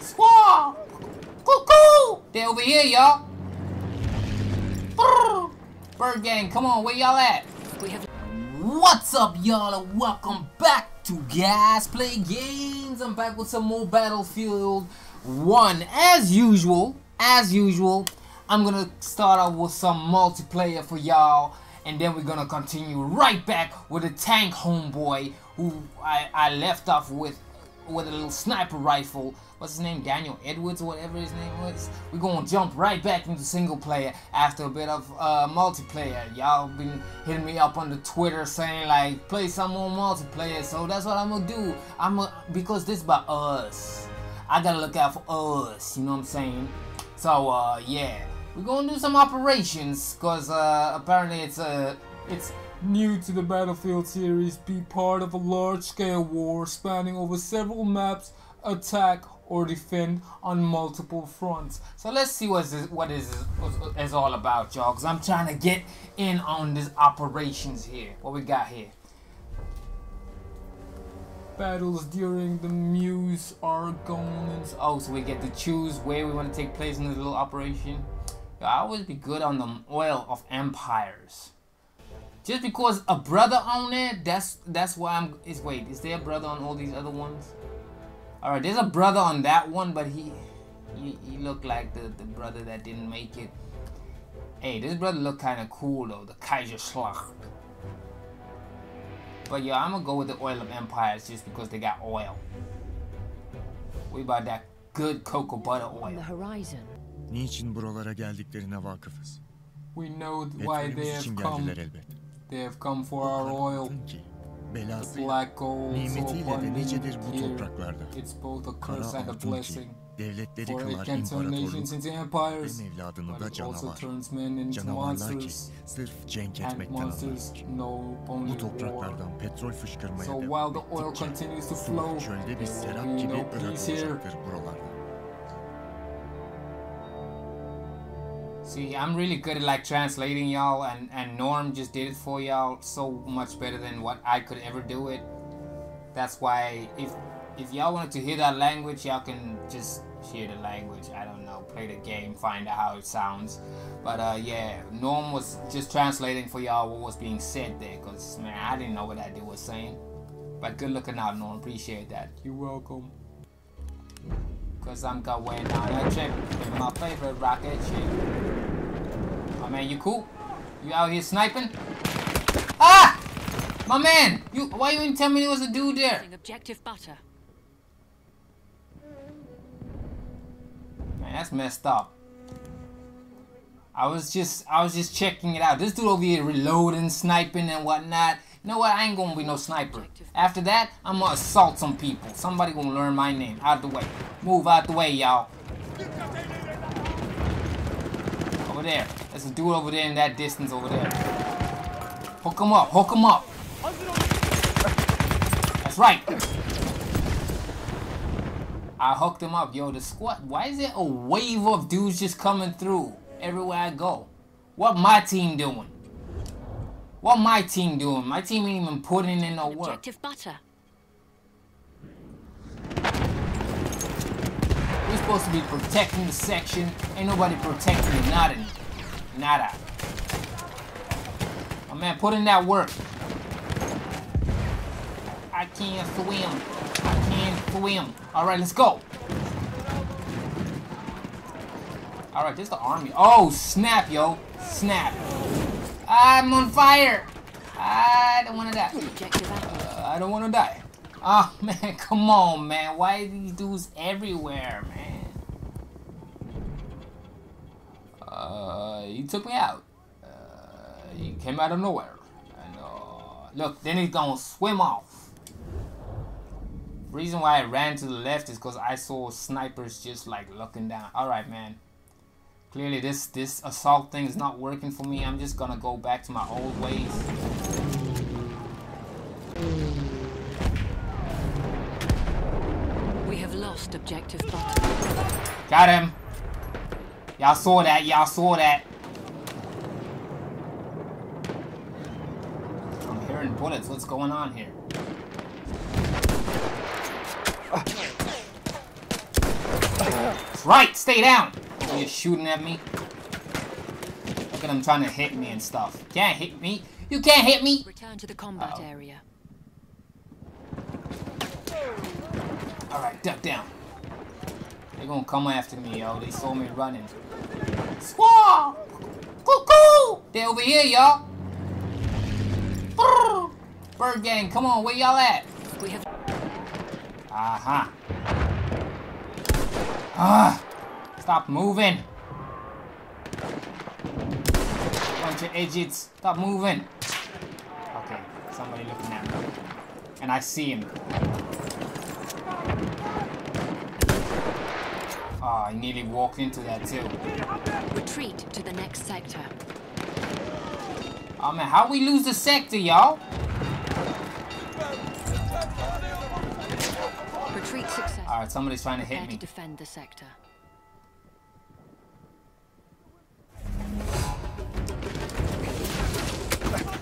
Squaw! Cuckoo! They over here, y'all. Bird gang, come on, where y'all at? We have What's up, y'all, and welcome back to Gas Play Games. I'm back with some more Battlefield 1. As usual, as usual, I'm gonna start out with some multiplayer for y'all, and then we're gonna continue right back with a tank homeboy who I, I left off with with a little sniper rifle. What's his name? Daniel Edwards, or whatever his name was. We're gonna jump right back into single player after a bit of uh, multiplayer. Y'all been hitting me up on the Twitter saying like play some more multiplayer, so that's what I'm gonna do. I'm a, because this is about us. I gotta look out for us. You know what I'm saying? So uh, yeah, we're gonna do some operations because uh, apparently it's a it's new to the Battlefield series. Be part of a large-scale war spanning over several maps, attack or defend on multiple fronts. So let's see what is what is is all about, y'all. Cause I'm trying to get in on these operations here. What we got here? Battles during the Meuse Argonnes. Oh, so we get to choose where we want to take place in this little operation. I always be good on the oil of empires. Just because a brother on it, that's that's why I'm. Is wait, is there a brother on all these other ones? All right, there's a brother on that one, but he he, he looked like the the brother that didn't make it. Hey, this brother look kind of cool though, the Kaiser Kaiserschlacht. But yeah, I'm gonna go with the oil of empires just because they got oil. We about that good cocoa butter oil. on the oil. horizon. Niçin buralara geldiklerine vakıfız. We know why they Etlerimiz have için come. geldiler elbet. They have come for our oil. Baktın ki The belasıyla, black gold so nimetiyle de abundant necedir bu here. topraklarda. It's both a Kara curse and a altın ki blessing. devletleri For it kılar can turn nations imparatorluk, into empires, hem evladını but da it also canavar. turns men into Canavarlar ki monsters, sırf cenk and etmekten monsters anlar. know only Bu war. topraklardan petrol fışkırmaya So while devam the oil ettikçe continues to su flow, çölde there bir will serap be gibi no ırrak peace here. olacaktır buralarda. See, I'm really good at like translating y'all, and and Norm just did it for y'all so much better than what I could ever do it. That's why if if y'all wanted to hear that language, y'all can just hear the language. I don't know, play the game, find out how it sounds. But uh, yeah, Norm was just translating for y'all what was being said there, cause man, I didn't know what that dude was saying. But good looking out, Norm. Appreciate that. You're welcome. Cause I'm going down that chick with my favorite rocket chick. My man, you cool? You out here sniping? Ah! My man! You why you didn't tell me there was a dude there? Objective butter. Man, that's messed up. I was just I was just checking it out. This dude over here reloading, sniping and whatnot. You know what? I ain't gonna be no sniper. After that, I'm gonna assault some people. Somebody gonna learn my name. Out the way. Move out the way, y'all. There. There's a dude over there in that distance over there. Hook him up. Hook him up. That's right. I hooked him up. Yo, the squad. Why is there a wave of dudes just coming through everywhere I go? What my team doing? What my team doing? My team ain't even putting in no work. Objective butter. We're supposed to be protecting the section. Ain't nobody protecting nothing. Nada. My man, put in that work. I can't swim. I can't swim. Alright, let's go. Alright, there's the army. Oh, snap, yo. Snap. I'm on fire. I don't want to die. Uh, I don't want to die. Oh man, come on, man. Why are these dudes everywhere, man? Uh, he took me out. Uh, he came out of nowhere. And uh, look, then he's gonna swim off. Reason why I ran to the left is because I saw snipers just like looking down. All right, man. Clearly, this this assault thing is not working for me. I'm just gonna go back to my old ways. We have lost objective. Got him. Y'all saw that. Y'all saw that. I'm hearing bullets. What's going on here? right, stay down! You're shooting at me. Look at him trying to hit me and stuff. Can't hit me. You can't hit me! Return to the combat Uh-oh. area. Alright, duck down. They're gonna come after me, yo. They saw me running. Squaw! Cuckoo! They over here, y'all. Bird gang, come on, where y'all at? We have Aha. Ah! Stop moving! Bunch of idiots. Stop moving! Okay, somebody looking at me. And I see him. Oh, I nearly walked into that too. retreat to the next sector. Oh man, how we lose the sector, y'all? Retreat success. Alright, somebody's trying to Prepare hit to me. defend the sector.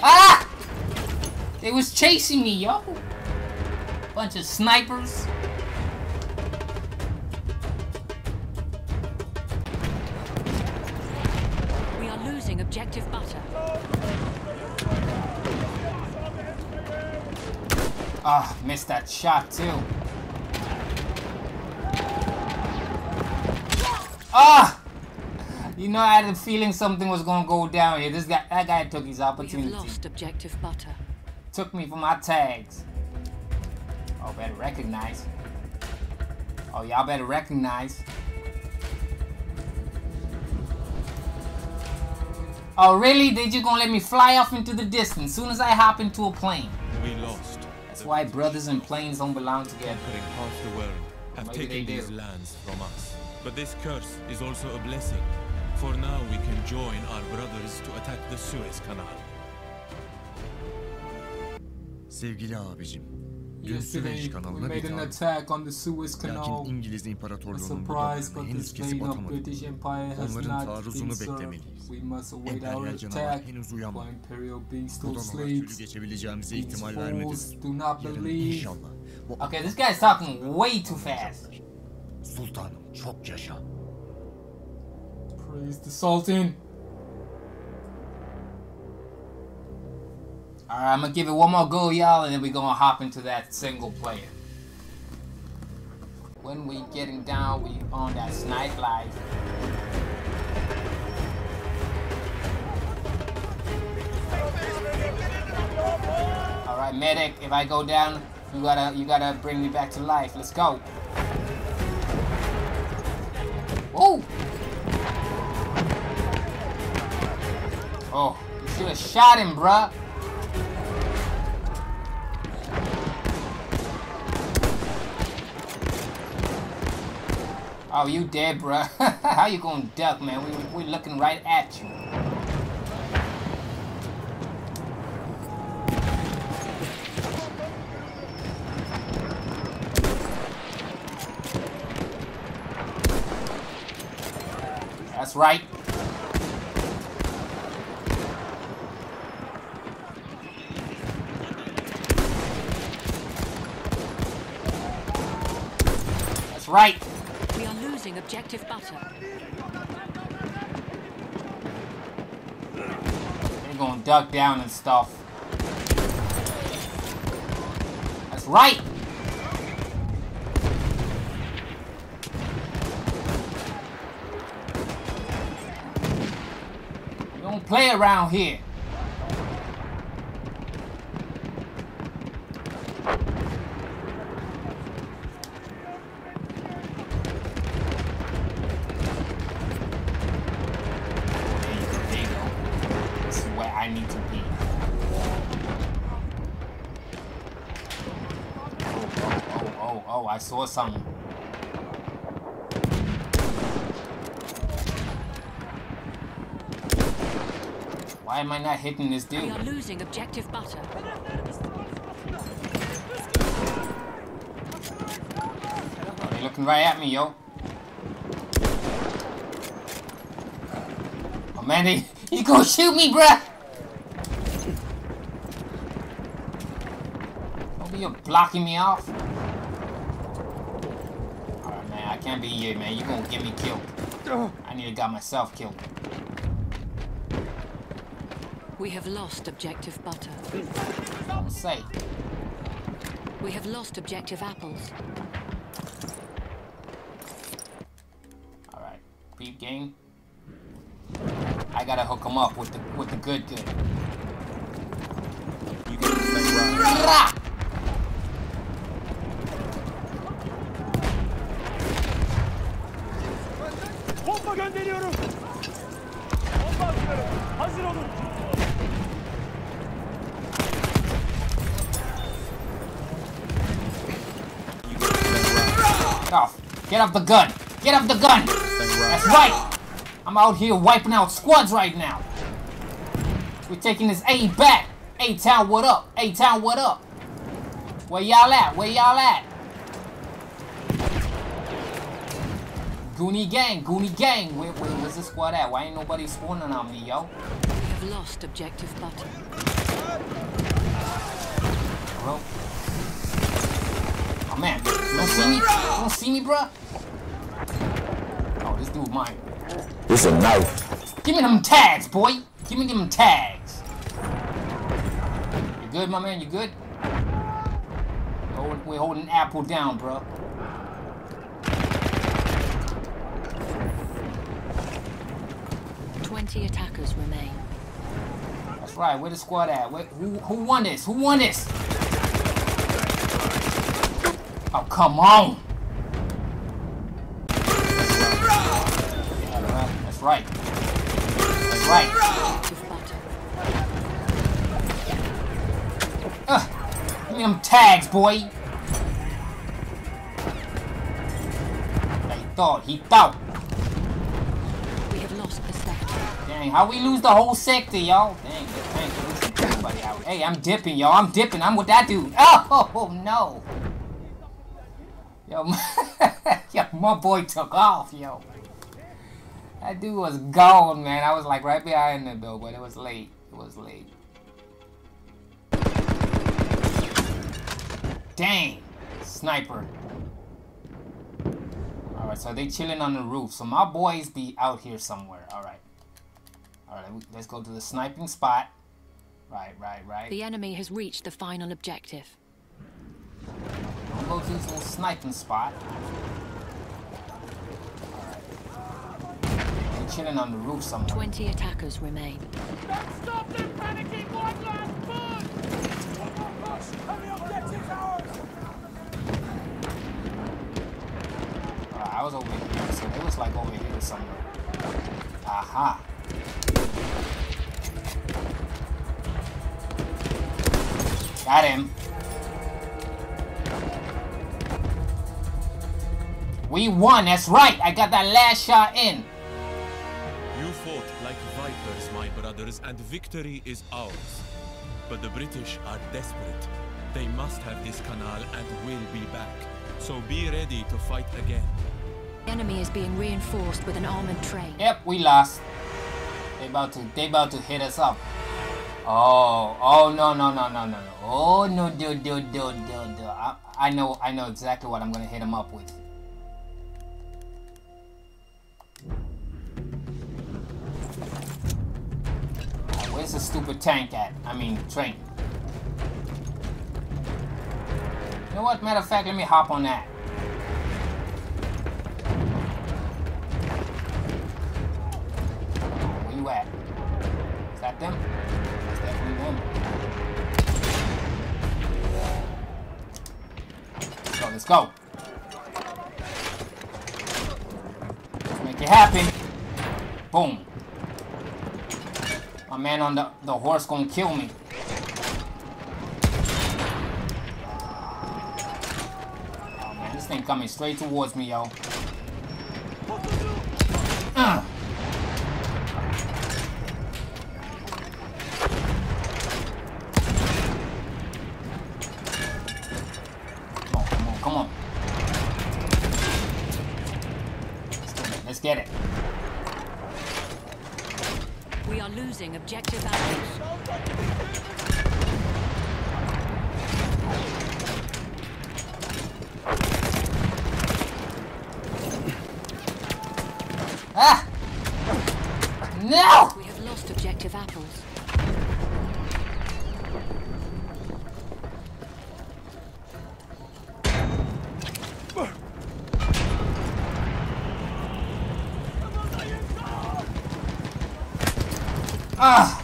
Ah! They was chasing me, yo. Bunch of snipers. Ah, missed that shot too. Ah! You know, I had a feeling something was gonna go down here. This guy, that guy took his We have opportunity. lost objective butter. Took me for my tags. Oh, better recognize. Oh, y'all better recognize. Oh, really? They just gonna let me fly off into the distance soon as I hop into a plane? We lost. That's why brothers and planes don't belong together. Conquering half the world have Maybe taken these lands from us. But this curse is also a blessing. For now we can join our brothers to attack the Suez Canal. Sevgili abicim. Dün Süveyş kanalına bir darbe. Lakin İngiliz İmparatorluğu'nun bu dolarını henüz kesip atamadı. Onların taarruzunu beklemeliyiz. Emperyal canavar henüz uyanmadı. Buradan olarak geçebileceğimize ihtimal vermedi. Yarın inşallah. Okay, this guy's talking way too fast. Sultanım çok yaşa. Praise the Sultan. Alright, I'm gonna give it one more go, y'all, and then we're gonna hop into that single player. When we getting down, we on that snipe life. Alright, medic, if I go down, you gotta you gotta bring me back to life. Let's go. Whoa! Oh, you should have shot him, bruh. Oh, you dead, bruh. How you gonna duck, man? We, we looking right at you. That's right. That's right. Losing objective butter. They're gonna duck down and stuff. That's right. We don't play around here. Oh, oh, I saw something. Why am I not hitting this dude? We are losing objective butter. Oh, they looking right at me, yo. Oh man, they, you gonna shoot me, bruh? Don't be blocking me off. Alright, man, I I can't be here, man. You're gonna get me killed. I need to got myself killed. We have lost objective butter. Don't say. We have lost objective apples. Alright. Beep game. I gotta hook him up with the with the good good. You can Get off. The gun. Get off the gun. That's right. I'm out here wiping out squads right now. We're taking this A back. A town, what up? A town, what up? Where y'all at? Where y'all at? Goonie gang, Goonie gang. Where, where, where's the squad at? Why ain't nobody spawning on me, yo? We have lost objective button. Bro. Oh man, you don't see me? You don't see me, bruh? Oh, this dude mine. It's a knife. Give me them tags, boy. Give me them tags. You good, my man? You good? We're holding Apple down, bro. Twenty attackers remain. Right. Where the squad at? Where, who, who won this? Who won this? Oh, come on. That's right. That's right. Give me them tags, boy. He thought. He thought. We have lost the sector. Dang, how we lose the whole sector, y'all? Dang, thank you. Everybody out. Hey, I'm dipping, y'all. I'm dipping. I'm with that dude. Oh, no. Yo, my, yo, my boy took off, yo. That dude was gone, man. I was like right behind him, though, but it was late. It was late. Dang. Sniper. Alright, so they chilling on the roof. So my boys be out here somewhere. Alright. Alright, let's go to the sniping spot. Right, right, right. The enemy has reached the final objective. We'll go to this little sniping spot. Alright. They chilling on the roof somewhere. Twenty attackers remain. Don't Stop them panicking. One last push. Heavy objectives ours. Alright, I was over here, so they was like over here somewhere. Aha. Got him. We won, that's right. I got that last shot in. You fought like vipers, my brothers, and victory is ours. But the British are desperate. They must have this canal and will be back. So be ready to fight again. The enemy is being reinforced with an armored train. Yep, we lost. They about to they about to hit us up. Oh, oh no no no no no no. Oh no do do do do do. I, I know I know exactly what I'm gonna hit him up with. Where's the stupid tank at? I mean train. You know what? Matter of fact, let me hop on that. Where you at? Is that them? Let's go, let's make it happen. Boom. My man on the, the horse gonna kill me. Oh man, this thing coming straight towards me, yo. Ah!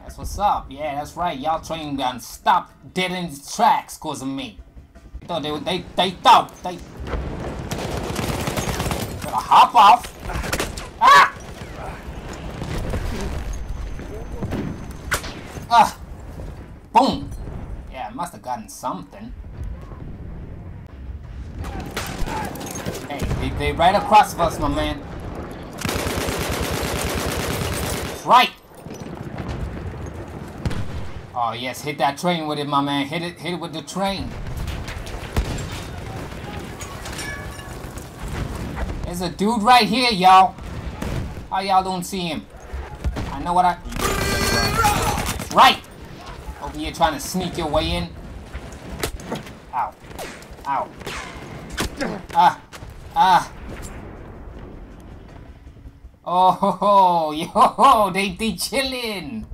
That's what's up. Yeah, that's right. Y'all train gun stop dead in its tracks cause of me. Thought they they they thought they gonna hop off. Ah! Ah! Boom! Yeah, I must have gotten something. Hey, they, they right across of us, my man. Right. Oh yes, hit that train with it, my man. Hit it, hit it with the train. There's a dude right here, y'all. How y'all don't see him? I know what I. Right. Over here trying to sneak your way in. Ow. Ow. Ah. Ah. Oh, yo, they, they chillin'.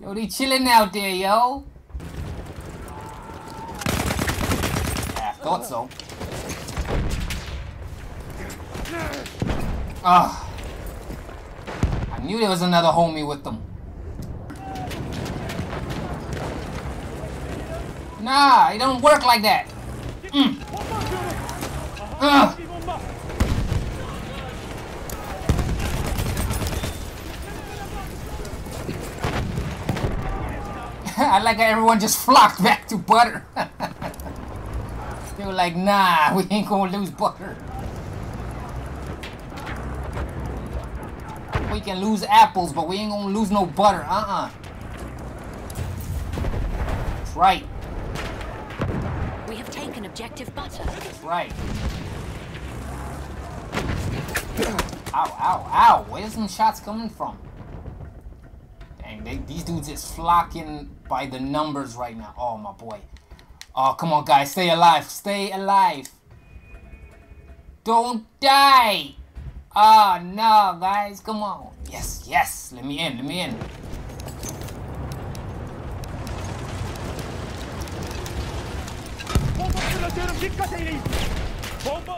Yo, they chillin' out there, yo. Yeah, I thought so. Ah. I knew there was another homie with them. Nah, it don't work like that. Mm. I like how everyone just flocked back to butter. they were like, nah, we ain't gonna lose butter. We can lose apples, but we ain't gonna lose no butter. Uh-uh. That's right. We have taken objective butter. That's right. Ow, ow, ow. Where's some shots coming from? Dang, they, these dudes is flocking by the numbers right now. Oh, my boy. Oh, come on, guys. Stay alive. Stay alive. Don't die. Oh, no, guys. Come on. Yes, yes. Let me in. Let me in.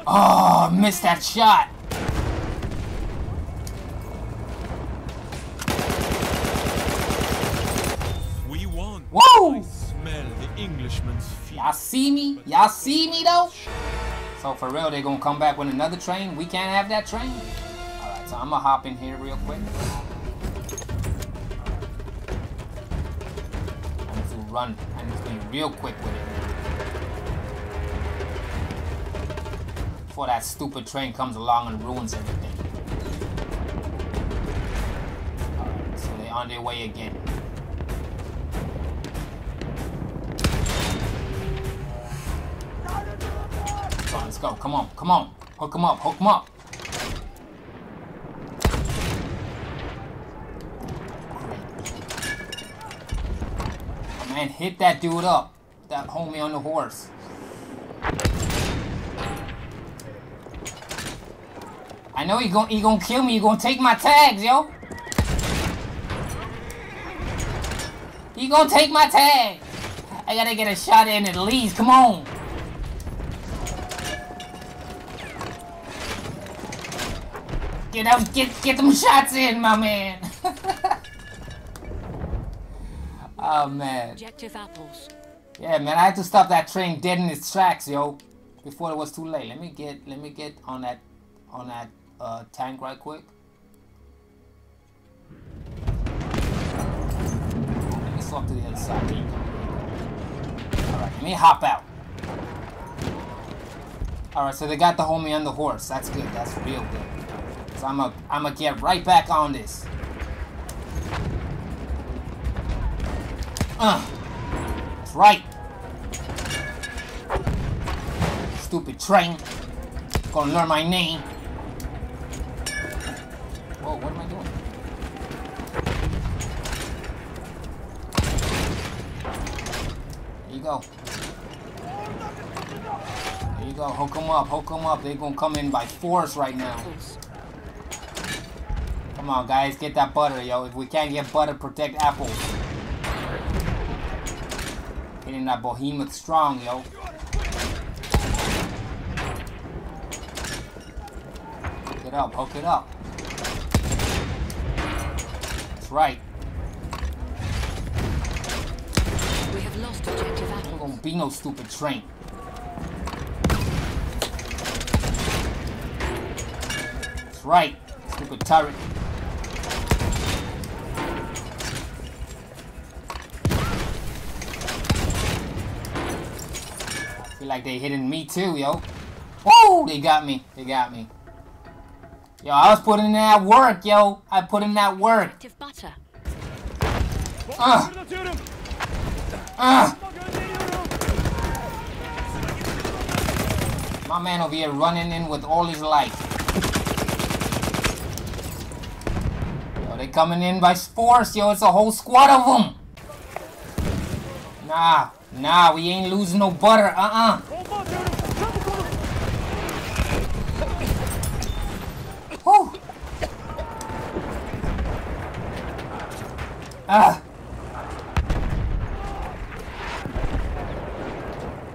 Oh, missed that shot. Y'all see me? Y'all see me though? So for real, they gonna come back with another train? We can't have that train? Alright, so I'm gonna hop in here real quick. I need to run. I need to be real quick with it. Before that stupid train comes along and ruins everything. Alright, so they're on their way again. Go. Come on, come on. Hook him up, hook him up. Oh, man, hit that dude up. That homie on the horse. I know he gon' he gonna kill me. He gonna take my tags, yo. He gonna take my tag. I gotta get a shot in at least. Come on. Get out, get get them shots in, my man. oh man. Objective apples. Yeah, man, I had to stop that train dead in its tracks, yo, before it was too late. Let me get, let me get on that, on that uh, tank right quick. Let me swap to the other side. All right, let me hop out. All right, so they got the homie on the horse. That's good. That's real good. I'm gonna, I'm gonna get right back on this. Uh. That's right. Stupid train. Gonna learn my name. Whoa, what am I doing? There you go. There There you go. Hook them up. Hook them up. They're gonna come in by force right now. Come on, guys. Get that butter, yo. If we can't get butter, protect apples. Hitting that behemoth strong, yo. Hook it up. Hook it up. That's right. We have lost objective There apples. gonna be no stupid train. That's right. Stupid turret. Like they hitting me too, yo. Woo! They got me. They got me. Yo, I was putting in that work, yo. I put in that work. Objective butter. Ah, Fırlatıyorum. ah. My man over here running in with all his life. Yo, they coming in by force, yo. It's a whole squad of them. Nah, nah, we ain't losing no butter. Uh-uh. Ah.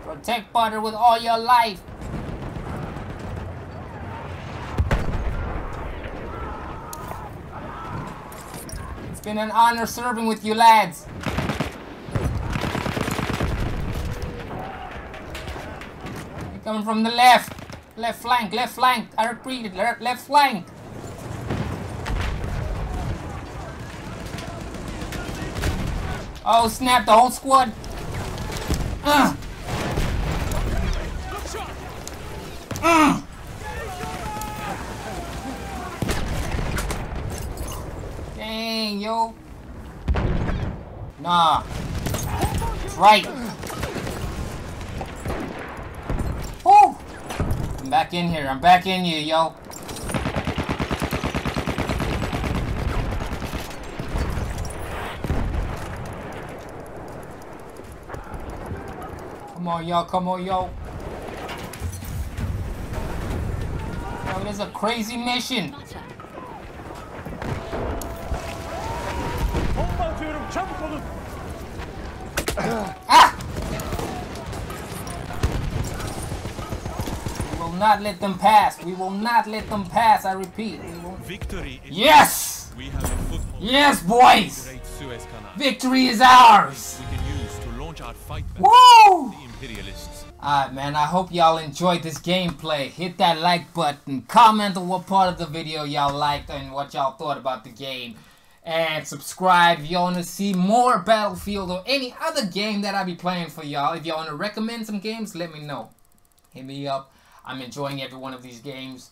Protect butter with all your life. It's been an honor serving with you lads. Coming from the left. Left flank, left flank. I repeat, left, left flank. Oh snap, the whole squad. Uh. Uh. Dang, yo. Nah. Right. Woo. I'm back in here. I'm back in you, yo. Come on, y'all. Come on, yo. Yo, this is a crazy mission. Butter. Bomba atıyorum. Çabuk olun. Ah! Will not let them pass. We will not let them pass. I repeat. Victory Yes! We have a foothold Yes, boys! the Great Suez Canal. Victory is ours! We can use to launch our fight back Woo! the imperialists. Alright, man. I hope y'all enjoyed this gameplay. Hit that like button. Comment on what part of the video y'all liked and what y'all thought about the game. And subscribe if y'all want to see more Battlefield or any other game that I be playing for y'all. If y'all want to recommend some games, let me know. Hit me up. I'm enjoying every one of these games.